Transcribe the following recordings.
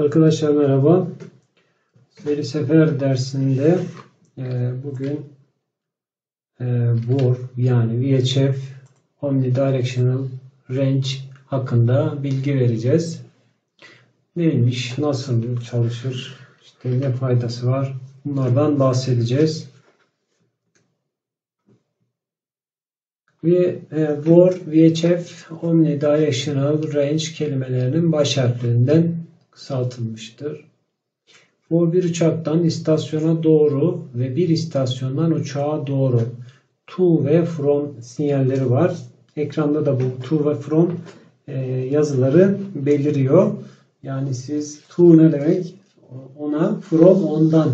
Arkadaşlar merhaba. Veri sefer dersinde e, bugün e, VOR yani VHF Omnidirectional Range hakkında bilgi vereceğiz. Neymiş, nasıl çalışır, işte ne faydası var bunlardan bahsedeceğiz. Ve e, VOR, VHF Omnidirectional Range kelimelerinin baş harflerinden kısaltılmıştır. Bu bir uçaktan istasyona doğru ve bir istasyondan uçağa doğru to ve from sinyalleri var. Ekranda da bu to ve from e, yazıları beliriyor. Yani siz to ne demek? Ona, from ondan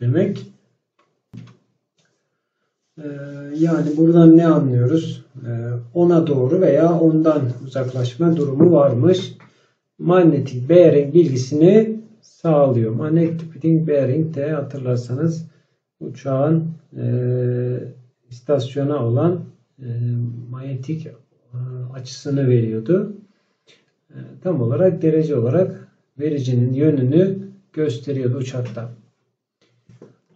demek. E, yani buradan ne anlıyoruz? E, ona doğru veya ondan uzaklaşma durumu varmış manyetik bearing bilgisini sağlıyor. Magnetic bearing de hatırlarsanız uçağın e, istasyona olan e, manyetik e, açısını veriyordu. E, tam olarak derece olarak vericinin yönünü gösteriyordu uçakta.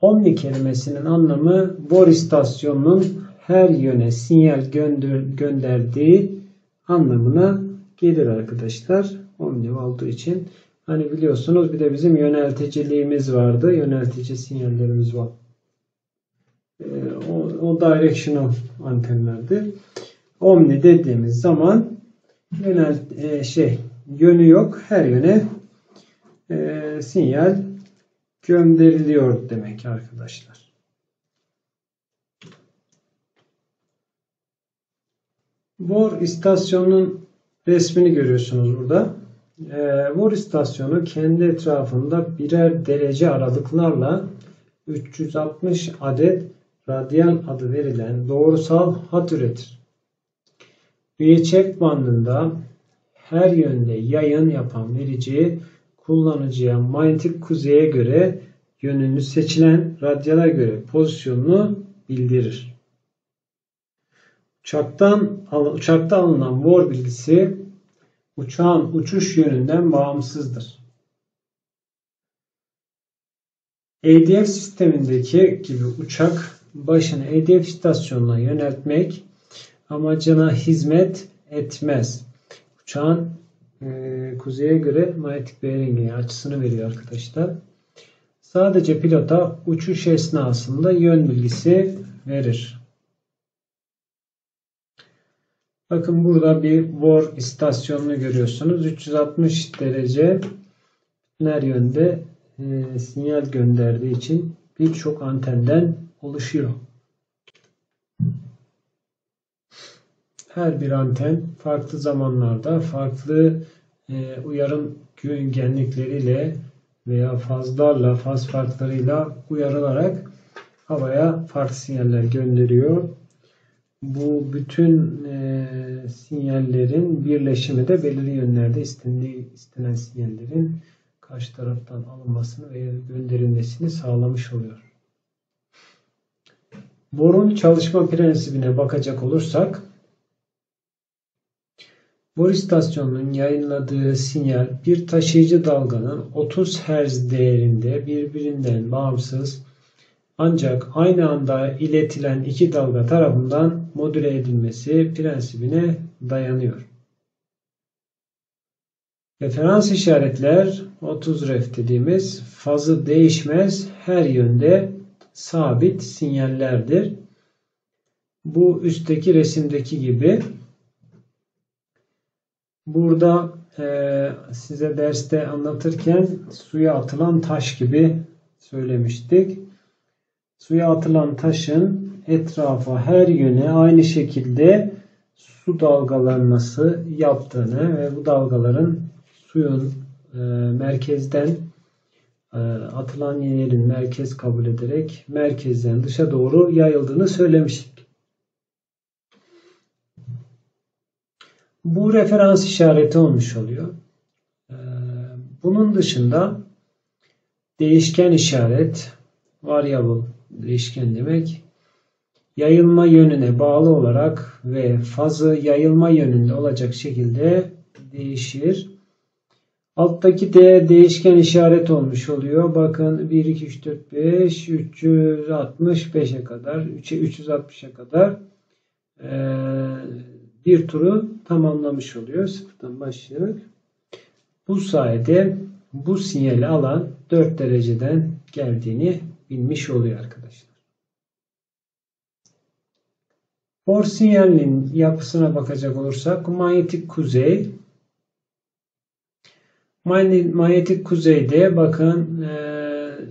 Omni kelimesinin anlamı bor istasyonunun her yöne sinyal gönder gönderdiği anlamına gelir arkadaşlar omni olduğu için hani biliyorsunuz bir de bizim yönelticiliğimiz vardı. Yöneltici sinyallerimiz var. Ee, o, o directional antenlerdi. Omni dediğimiz zaman yönel e, şey yönü yok. Her yöne e, sinyal gönderiliyor demek arkadaşlar. Bor istasyonunun resmini görüyorsunuz burada e, Vor istasyonu kendi etrafında birer derece aralıklarla 360 adet radyal adı verilen doğrusal hat üretir. VHF bandında her yönde yayın yapan verici kullanıcıya manyetik kuzeye göre yönünü seçilen radyala göre pozisyonunu bildirir. Uçaktan, uçakta alınan VOR bilgisi uçağın uçuş yönünden bağımsızdır. ADF sistemindeki gibi uçak başını ADF istasyonuna yöneltmek amacına hizmet etmez. Uçağın e, kuzeye göre manyetik bearing'i açısını veriyor arkadaşlar. Sadece pilota uçuş esnasında yön bilgisi verir. Bakın burada bir VOR istasyonunu görüyorsunuz. 360 derece her yönde e, sinyal gönderdiği için birçok antenden oluşuyor. Her bir anten farklı zamanlarda farklı e, uyarım genlikleriyle veya fazlarla, faz farklarıyla uyarılarak havaya farklı sinyaller gönderiyor bu bütün e, sinyallerin birleşimi de belirli yönlerde istendiği, istenen sinyallerin karşı taraftan alınmasını ve gönderilmesini sağlamış oluyor. Borun çalışma prensibine bakacak olursak bor istasyonunun yayınladığı sinyal bir taşıyıcı dalganın 30 Hz değerinde birbirinden bağımsız ancak aynı anda iletilen iki dalga tarafından modüle edilmesi prensibine dayanıyor. Referans işaretler 30 ref dediğimiz fazı değişmez her yönde sabit sinyallerdir. Bu üstteki resimdeki gibi burada e, size derste anlatırken suya atılan taş gibi söylemiştik suya atılan taşın etrafa her yöne aynı şekilde su dalgalanması yaptığını ve bu dalgaların suyun e, merkezden e, atılan yerin merkez kabul ederek merkezden dışa doğru yayıldığını söylemiştik. Bu referans işareti olmuş oluyor. E, bunun dışında değişken işaret, variable değişken demek. Yayılma yönüne bağlı olarak ve fazı yayılma yönünde olacak şekilde değişir. Alttaki D değişken işaret olmuş oluyor. Bakın 1, 2, 3, 4, 5, 365'e kadar, 360'a kadar bir turu tamamlamış oluyor. Sıfırdan başlayarak. Bu sayede bu sinyali alan 4 dereceden geldiğini bilmiş oluyor arkadaşlar. For sinyalinin yapısına bakacak olursak manyetik kuzey manyetik kuzeyde bakın e,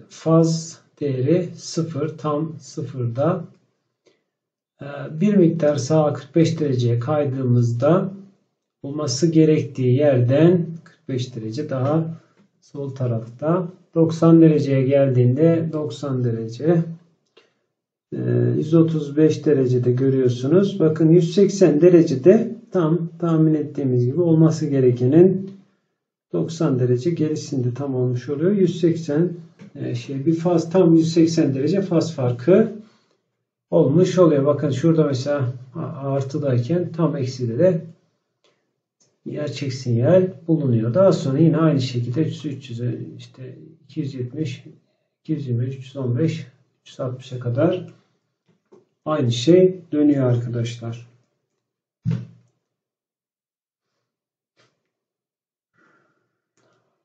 faz değeri 0 tam sıfırda. E, bir miktar sağa 45 dereceye kaydığımızda olması gerektiği yerden 45 derece daha sol tarafta. 90 dereceye geldiğinde 90 derece 135 ee, derecede görüyorsunuz. Bakın 180 derecede tam tahmin ettiğimiz gibi olması gerekenin 90 derece gerisinde tam olmuş oluyor. 180 e, şey bir faz tam 180 derece faz farkı olmuş oluyor. Bakın şurada mesela artıdayken tam ekside de gerçek sinyal bulunuyor. Daha sonra yine aynı şekilde 300 300 işte 270 225 315 360'a kadar aynı şey dönüyor arkadaşlar.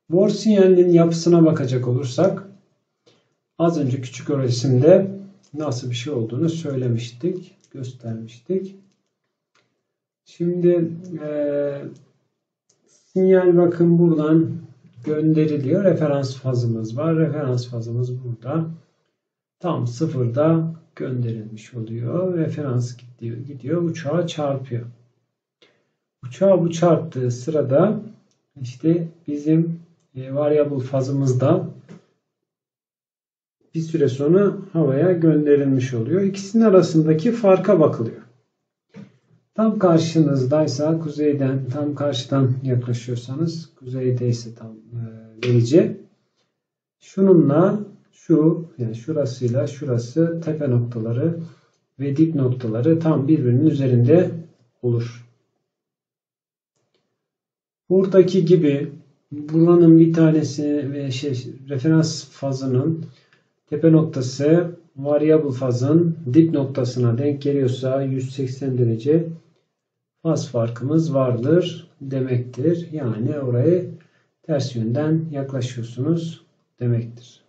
Bor sinyalinin yapısına bakacak olursak az önce küçük resimde nasıl bir şey olduğunu söylemiştik, göstermiştik. Şimdi e, sinyal bakın buradan gönderiliyor. Referans fazımız var. Referans fazımız burada. Tam sıfırda gönderilmiş oluyor. Referans gidiyor, gidiyor uçağa çarpıyor. Uçağa bu çarptığı sırada işte bizim e, variable fazımızda bir süre sonra havaya gönderilmiş oluyor. İkisinin arasındaki farka bakılıyor. Tam karşınızdaysa kuzeyden tam karşıdan yaklaşıyorsanız kuzeydeyse tam e, verici. Şununla şu yani şurasıyla şurası tepe noktaları ve dip noktaları tam birbirinin üzerinde olur. Buradaki gibi buranın bir tanesi ve şey, referans fazının tepe noktası variable fazın dip noktasına denk geliyorsa 180 derece faz farkımız vardır demektir. Yani orayı ters yönden yaklaşıyorsunuz demektir.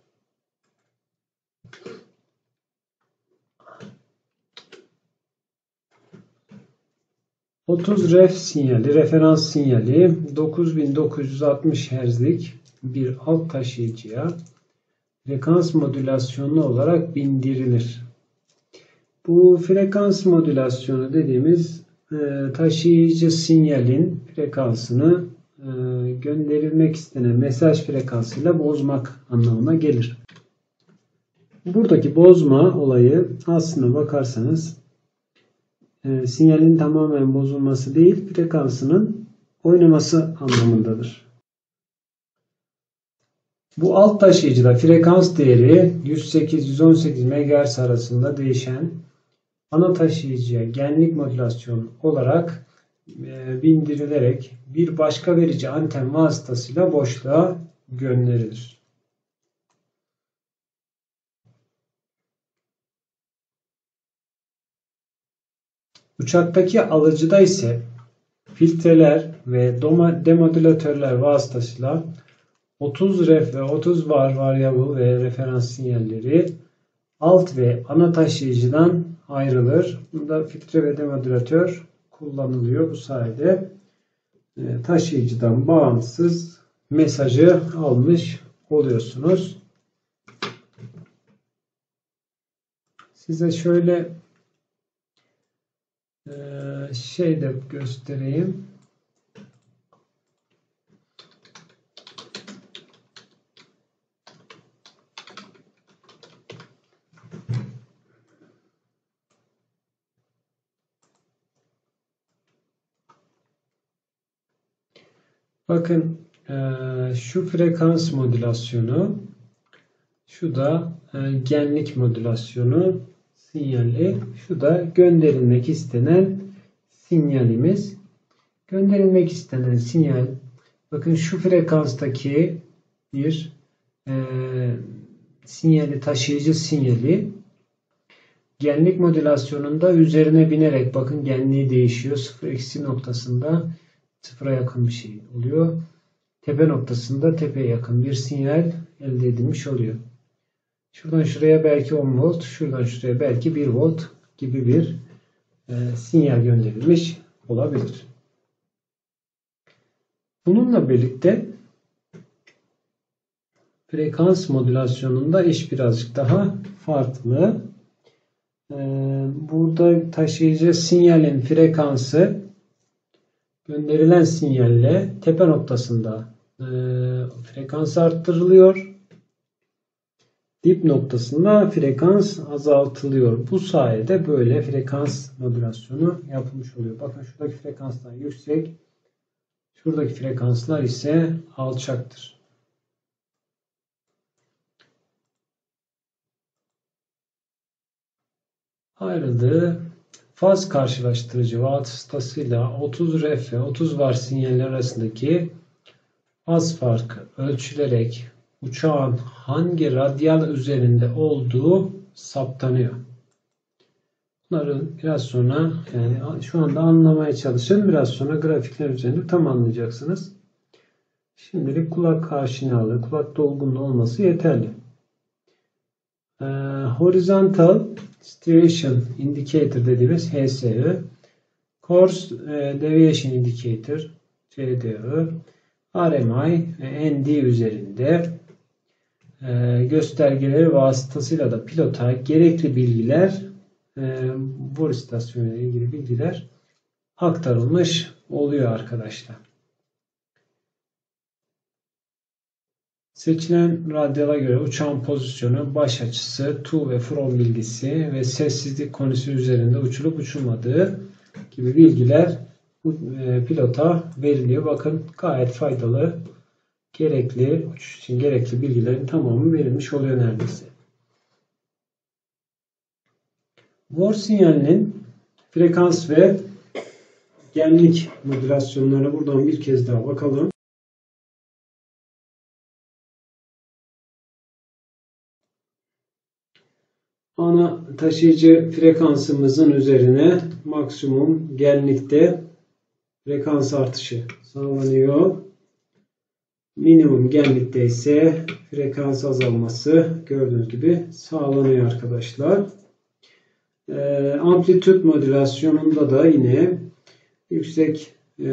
30 ref sinyali, referans sinyali 9960 Hz'lik bir alt taşıyıcıya frekans modülasyonu olarak bindirilir. Bu frekans modülasyonu dediğimiz e, taşıyıcı sinyalin frekansını e, gönderilmek istenen mesaj frekansıyla bozmak anlamına gelir. Buradaki bozma olayı aslına bakarsanız e, sinyalin tamamen bozulması değil frekansının oynaması anlamındadır. Bu alt taşıyıcıda frekans değeri 108-118 MHz arasında değişen ana taşıyıcıya genlik modülasyon olarak e, bindirilerek bir başka verici anten vasıtasıyla boşluğa gönderilir. Uçaktaki alıcıda ise filtreler ve demodülatörler vasıtasıyla 30 ref ve 30 bar variable ve referans sinyalleri alt ve ana taşıyıcıdan ayrılır. Bunda filtre ve demodülatör kullanılıyor. Bu sayede e, taşıyıcıdan bağımsız mesajı almış oluyorsunuz. Size şöyle ee, şey de göstereyim. Bakın e, şu frekans modülasyonu şu da e, genlik modülasyonu sinyali. Şu da gönderilmek istenen sinyalimiz. Gönderilmek istenen sinyal Bakın şu frekanstaki bir e, sinyali taşıyıcı sinyali genlik modülasyonunda üzerine binerek bakın genliği değişiyor. Sıfır eksi noktasında sıfıra yakın bir şey oluyor. Tepe noktasında tepeye yakın bir sinyal elde edilmiş oluyor. Şuradan şuraya belki 10 volt, şuradan şuraya belki 1 volt gibi bir e, sinyal gönderilmiş olabilir. Bununla birlikte frekans modülasyonunda iş birazcık daha farklı. E, burada taşıyıcı sinyalin frekansı gönderilen sinyalle tepe noktasında e, frekans arttırılıyor dip noktasında frekans azaltılıyor. Bu sayede böyle frekans modülasyonu yapılmış oluyor. Bakın şuradaki frekanslar yüksek, şuradaki frekanslar ise alçaktır. Ayrıldığı faz karşılaştırıcı vasıtasıyla 30 ref ve 30 var sinyaller arasındaki faz farkı ölçülerek uçağın hangi radyal üzerinde olduğu saptanıyor. Bunları biraz sonra yani şu anda anlamaya çalışın. Biraz sonra grafikler üzerinde tam anlayacaksınız. Şimdilik kulak aşinalığı, kulak dolgunluğu olması yeterli. Ee, horizontal Station Indicator dediğimiz HSI, Course e, Deviation Indicator CDI, RMI ND üzerinde göstergeleri vasıtasıyla da pilota gerekli bilgiler e, bor istasyonu ile ilgili bilgiler aktarılmış oluyor arkadaşlar. Seçilen radyala göre uçağın pozisyonu, baş açısı, to ve from bilgisi ve sessizlik konusu üzerinde uçulup uçulmadığı gibi bilgiler e, pilota veriliyor. Bakın gayet faydalı gerekli uçuş için gerekli bilgilerin tamamı verilmiş oluyor neredeyse. Vor sinyalinin frekans ve genlik modülasyonlarına buradan bir kez daha bakalım. Ana taşıyıcı frekansımızın üzerine maksimum genlikte frekans artışı sağlanıyor. Minimum genlikte ise frekans azalması gördüğünüz gibi sağlanıyor arkadaşlar. Ee, amplitüt modülasyonunda da yine yüksek e,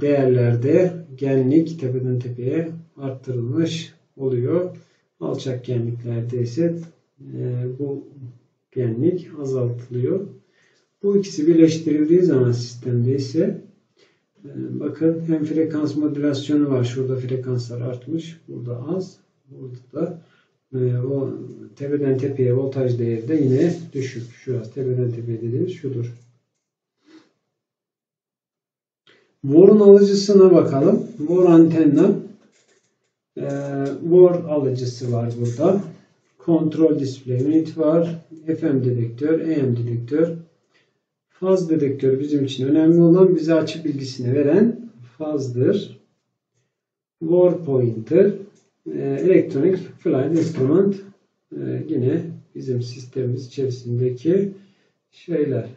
değerlerde genlik tepeden tepeye arttırılmış oluyor. Alçak genliklerde ise e, bu genlik azaltılıyor. Bu ikisi birleştirildiği zaman sistemde ise bakın hem frekans modülasyonu var. Şurada frekanslar artmış. Burada az. Burada da e, o tepeden tepeye voltaj değeri de yine düşük. Şurası tepeden tepeye dediğimiz şudur. Vor'un alıcısına bakalım. Vor antenna e, Vor alıcısı var burada. Kontrol display unit var. FM dedektör, AM dedektör, Faz dedektörü bizim için önemli olan bize açı bilgisini veren fazdır. War pointer, e, elektronik flight instrument e, yine bizim sistemimiz içerisindeki şeyler.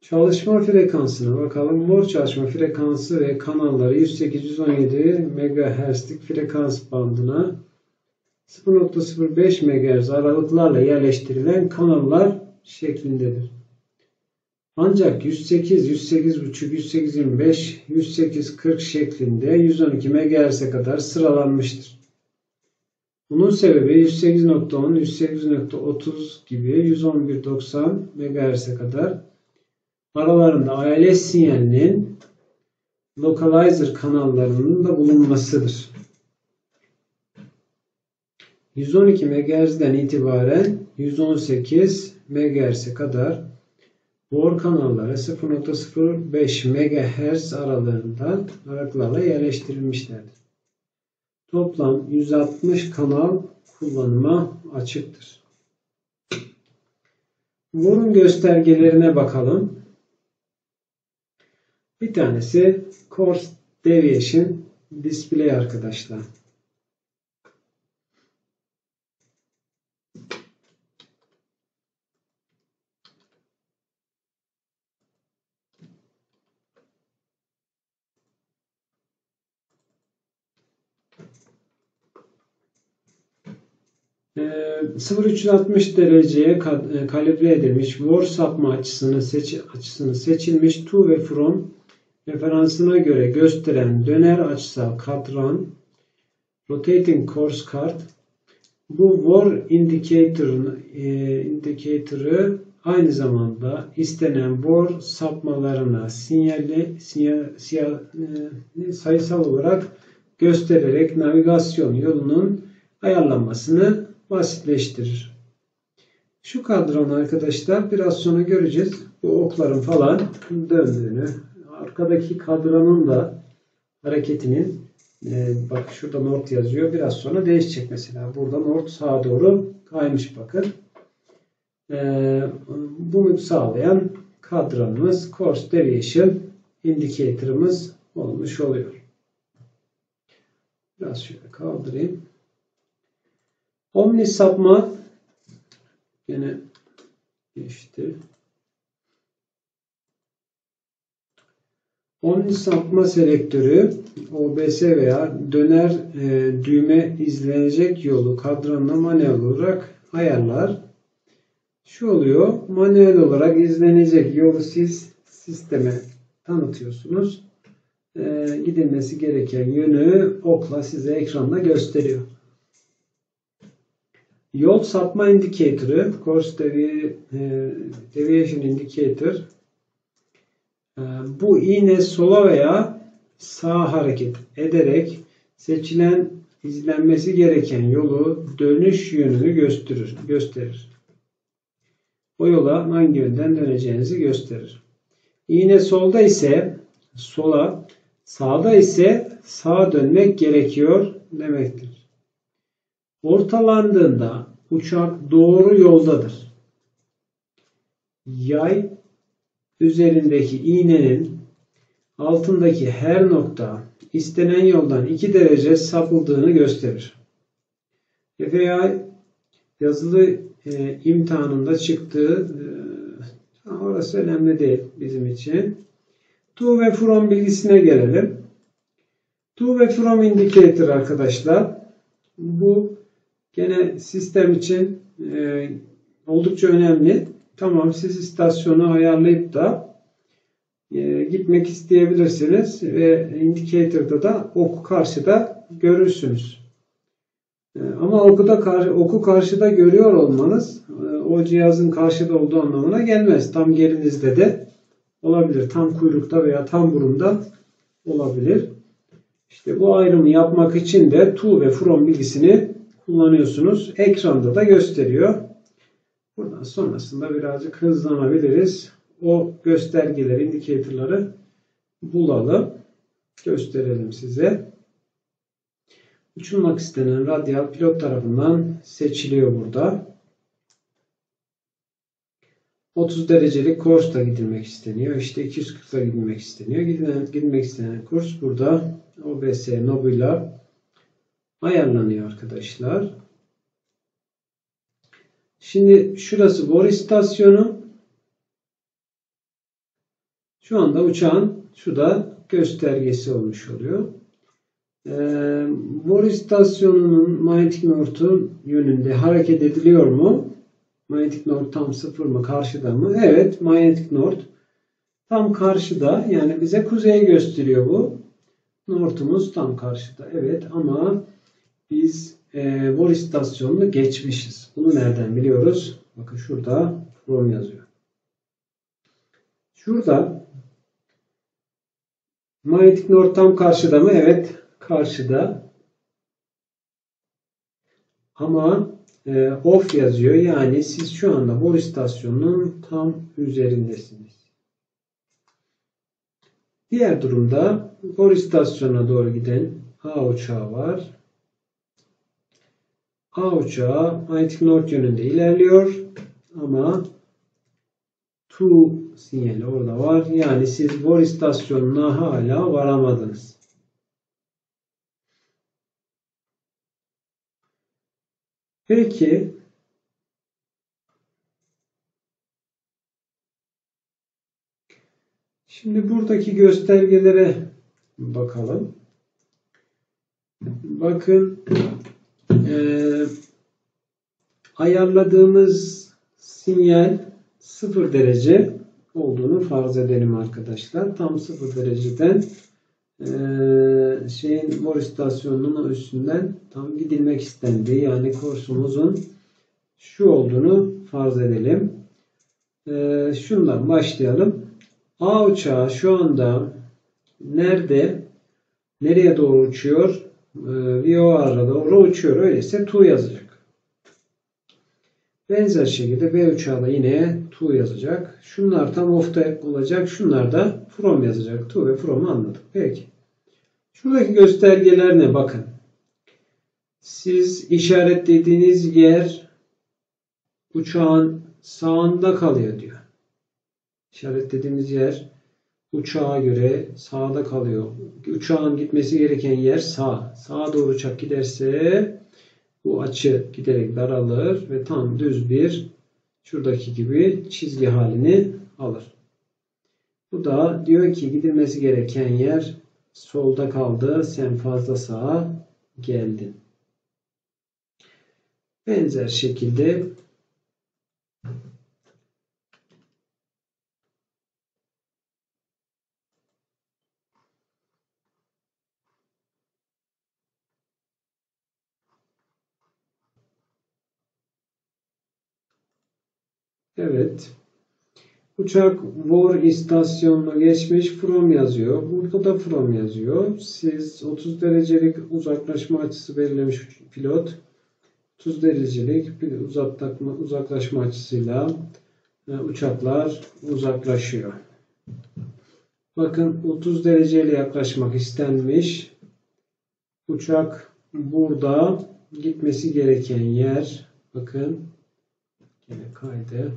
Çalışma frekansına bakalım. Mor çalışma frekansı ve kanalları 108-117 MHz'lik frekans bandına 0.05 MHz aralıklarla yerleştirilen kanallar şeklindedir. Ancak 108, 108.5, 108.25, 108.40 şeklinde 112 MHz'e kadar sıralanmıştır. Bunun sebebi 108.10, 108.30 gibi 111.90 MHz'e kadar aralarında ALS sinyalinin localizer kanallarının da bulunmasıdır. 112 MHz'den itibaren 118 MHz'e kadar bor kanalları 0.05 MHz aralığında aralıklarla yerleştirilmişlerdir. Toplam 160 kanal kullanıma açıktır. Borun göstergelerine bakalım. Bir tanesi Course Deviation Display arkadaşlar. 0360 dereceye ka- e, kalibre edilmiş War sapma açısını, seç açısını seçilmiş to ve from referansına göre gösteren döner açısal kadran rotating course card bu war indicator'ın e, aynı zamanda istenen war sapmalarına sinyali sinyal, sinyal, e, sayısal olarak göstererek navigasyon yolunun ayarlanmasını basitleştirir. Şu kadranı arkadaşlar biraz sonra göreceğiz. Bu okların falan döndüğünü. Arkadaki kadranın da hareketinin e, bak şurada Nord yazıyor. Biraz sonra değişecek mesela. Burada Nord sağa doğru kaymış bakın. E, bunu sağlayan kadranımız Course Deviation Indicator'ımız olmuş oluyor. Biraz şöyle kaldırayım. Omni sapma yine geçti. Omni sapma selektörü OBS veya döner e, düğme izlenecek yolu kadranına manuel olarak ayarlar. Şu oluyor. Manuel olarak izlenecek yolu siz sisteme tanıtıyorsunuz. E, gidilmesi gereken yönü okla size ekranda gösteriyor. Yol sapma indikatörü, course devi, e, deviation indicator e, bu iğne sola veya sağa hareket ederek seçilen izlenmesi gereken yolu dönüş yönünü gösterir. gösterir. O yola hangi yönden döneceğinizi gösterir. İğne solda ise sola, sağda ise sağa dönmek gerekiyor demektir. Ortalandığında uçak doğru yoldadır. Yay üzerindeki iğnenin altındaki her nokta istenen yoldan 2 derece sapıldığını gösterir. FAI yazılı e, imtihanında çıktığı e, orası önemli değil bizim için. To ve from bilgisine gelelim. To ve from indicator arkadaşlar. Bu Gene sistem için e, oldukça önemli. Tamam siz istasyonu ayarlayıp da e, gitmek isteyebilirsiniz ve indicator'da da oku karşıda görürsünüz. E, ama oku, da kar, oku karşıda görüyor olmanız e, o cihazın karşıda olduğu anlamına gelmez. Tam gerinizde de olabilir. Tam kuyrukta veya tam burunda olabilir. İşte bu ayrımı yapmak için de to ve from bilgisini kullanıyorsunuz. Ekranda da gösteriyor. Buradan sonrasında birazcık hızlanabiliriz. O göstergeleri, indikatörleri bulalım. Gösterelim size. Uçulmak istenen radyal pilot tarafından seçiliyor burada. 30 derecelik kursla gidilmek isteniyor. İşte 240'la gidilmek isteniyor. Gidilen, gidilmek istenen kurs burada OBS Nobula ayarlanıyor arkadaşlar. Şimdi şurası bor istasyonu. Şu anda uçağın şurada göstergesi olmuş oluyor. Ee, bor istasyonunun manyetik nortun yönünde hareket ediliyor mu? Manyetik nort tam sıfır mı? Karşıda mı? Evet. Manyetik nort tam karşıda. Yani bize kuzeyi gösteriyor bu. Nortumuz tam karşıda. Evet ama biz e, Bor istasyonunu geçmişiz. Bunu nereden biliyoruz? Bakın şurada from yazıyor. Şurada manyetik nord tam karşıda mı? Evet karşıda. Ama e, off yazıyor. Yani siz şu anda Bor istasyonunun tam üzerindesiniz. Diğer durumda Bor istasyonuna doğru giden A uçağı var. A uçağı manyetik north yönünde ilerliyor ama to sinyali orada var. Yani siz Bor istasyonuna hala varamadınız. Peki Şimdi buradaki göstergelere bakalım. Bakın e, ayarladığımız sinyal 0 derece olduğunu farz edelim arkadaşlar. Tam 0 dereceden e, şeyin mor istasyonunun üstünden tam gidilmek istendi. Yani kursumuzun şu olduğunu farz edelim. E, şundan başlayalım. A uçağı şu anda nerede? Nereye doğru uçuyor? E, VOR'a doğru uçuyor. Öyleyse TU yazacak. Benzer şekilde B uçağı da yine TU yazacak. Şunlar tam off'ta olacak. Şunlar da from yazacak. TU ve from'u anladık. Peki. Şuradaki göstergeler ne? Bakın. Siz işaretlediğiniz yer uçağın sağında kalıyor diyor. İşaretlediğimiz yer uçağa göre sağda kalıyor. Uçağın gitmesi gereken yer sağ. Sağa doğru uçak giderse bu açı giderek daralır ve tam düz bir şuradaki gibi çizgi halini alır. Bu da diyor ki gidilmesi gereken yer solda kaldı. Sen fazla sağa geldin. Benzer şekilde Evet. Uçak Vor istasyonuna geçmiş from yazıyor. Burada da from yazıyor. Siz 30 derecelik uzaklaşma açısı belirlemiş pilot. 30 derecelik uzaklaşma, uzaklaşma açısıyla e, uçaklar uzaklaşıyor. Bakın 30 dereceyle yaklaşmak istenmiş. Uçak burada gitmesi gereken yer bakın yine kaydı.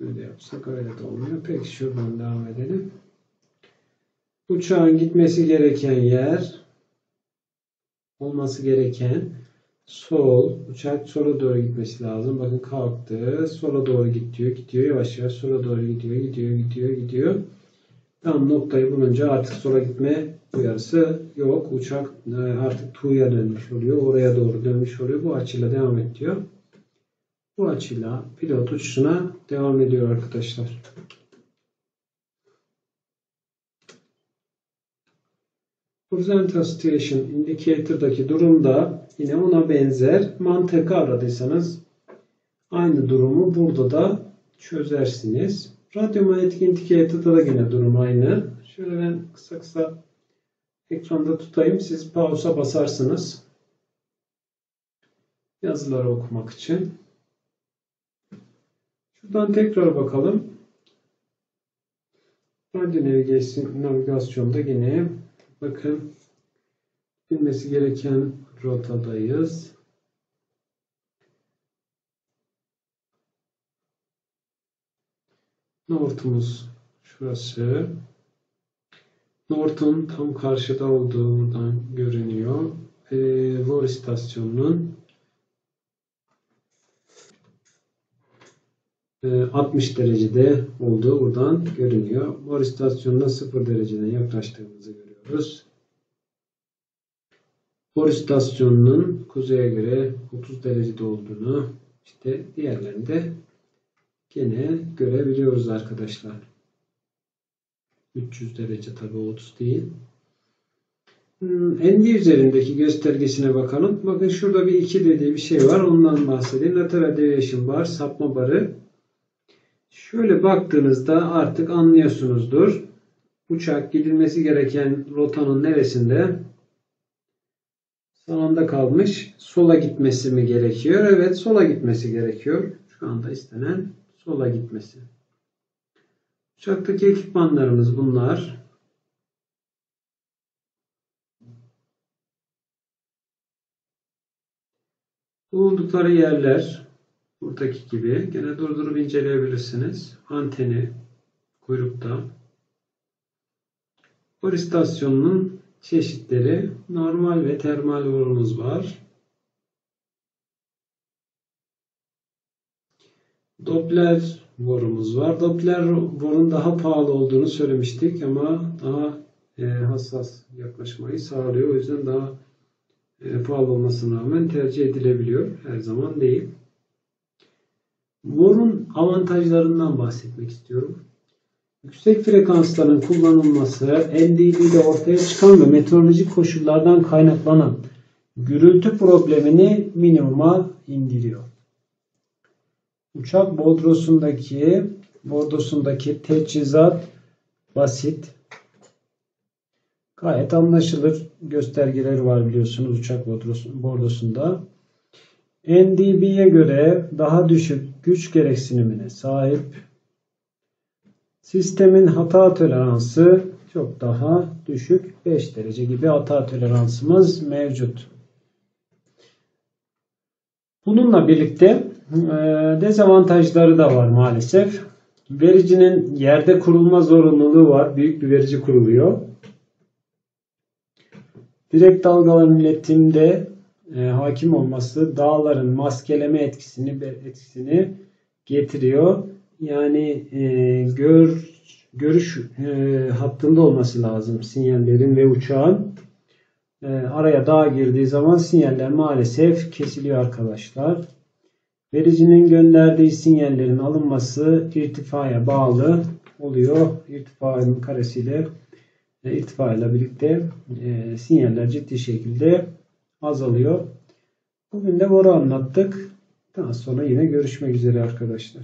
Şöyle yapsak öyle de olmuyor. Peki şuradan devam edelim. Uçağın gitmesi gereken yer olması gereken sol. Uçak sola doğru gitmesi lazım. Bakın kalktı. Sola doğru gidiyor. Gidiyor. Yavaş yavaş sola doğru gidiyor. Gidiyor. Gidiyor. Gidiyor. Tam noktayı bulunca artık sola gitme uyarısı yok. Uçak e, artık Tu'ya dönmüş oluyor. Oraya doğru dönmüş oluyor. Bu açıyla devam ediyor. Bu açıyla pilot uçuşuna devam ediyor arkadaşlar. Horizontal Station Indicator'daki durumda yine ona benzer mantığı kavradıysanız aynı durumu burada da çözersiniz. Radyomanyetik Indicator'da da yine durum aynı. Şöyle ben kısa kısa ekranda tutayım. Siz pausa basarsınız. Yazıları okumak için. Şuradan tekrar bakalım. Radyo navigasyonda yine bakın bilmesi gereken rotadayız. North'umuz şurası. North'un tam karşıda olduğundan görünüyor. E, Vor istasyonunun 60 ee, derecede olduğu buradan görünüyor. Mor istasyonuna 0 dereceden yaklaştığımızı görüyoruz. Mor istasyonunun kuzeye göre 30 derecede olduğunu işte diğerlerinde gene görebiliyoruz arkadaşlar. 300 derece tabi 30 değil. Hmm, Endi üzerindeki göstergesine bakalım. Bakın şurada bir 2 dediği bir şey var. Ondan bahsedeyim. Lateral deviation bar, sapma barı Şöyle baktığınızda artık anlıyorsunuzdur. Uçak gidilmesi gereken rotanın neresinde? Sağında kalmış. Sola gitmesi mi gerekiyor? Evet sola gitmesi gerekiyor. Şu anda istenen sola gitmesi. Uçaktaki ekipmanlarımız bunlar. Bulundukları yerler buradaki gibi. Gene durdurup inceleyebilirsiniz. Anteni kuyrukta. İstasyonunun çeşitleri normal ve termal borumuz var. Doppler borumuz var. Doppler borun daha pahalı olduğunu söylemiştik ama daha e, hassas yaklaşmayı sağlıyor. O yüzden daha e, pahalı olmasına rağmen tercih edilebiliyor. Her zaman değil. Borun avantajlarından bahsetmek istiyorum. Yüksek frekansların kullanılması NDB'de ortaya çıkan ve meteorolojik koşullardan kaynaklanan gürültü problemini minimuma indiriyor. Uçak bordrosundaki bordosundaki teçhizat basit. Gayet anlaşılır göstergeleri var biliyorsunuz uçak bordosunda. NDB'ye göre daha düşük güç gereksinimine sahip. Sistemin hata toleransı çok daha düşük. 5 derece gibi hata toleransımız mevcut. Bununla birlikte e, dezavantajları da var maalesef. Vericinin yerde kurulma zorunluluğu var. Büyük bir verici kuruluyor. Direkt dalgaların iletimde e, hakim olması dağların maskeleme etkisini etkisini getiriyor. Yani e, gör görüş e, hattında olması lazım sinyallerin ve uçağın. E, araya dağ girdiği zaman sinyaller maalesef kesiliyor arkadaşlar. Vericinin gönderdiği sinyallerin alınması irtifaya bağlı oluyor. İrtifanın karesiyle e, irtifa ile birlikte e, sinyaller ciddi şekilde azalıyor. Bugün de boru anlattık. Daha sonra yine görüşmek üzere arkadaşlar.